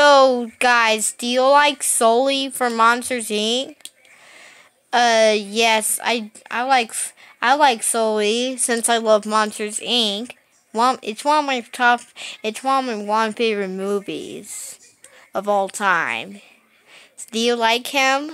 So, guys, do you like Sulley from Monsters Inc? Uh, yes, I I like I like Sulley since I love Monsters Inc. One, it's one of my top. It's one of my one favorite movies of all time. Do you like him?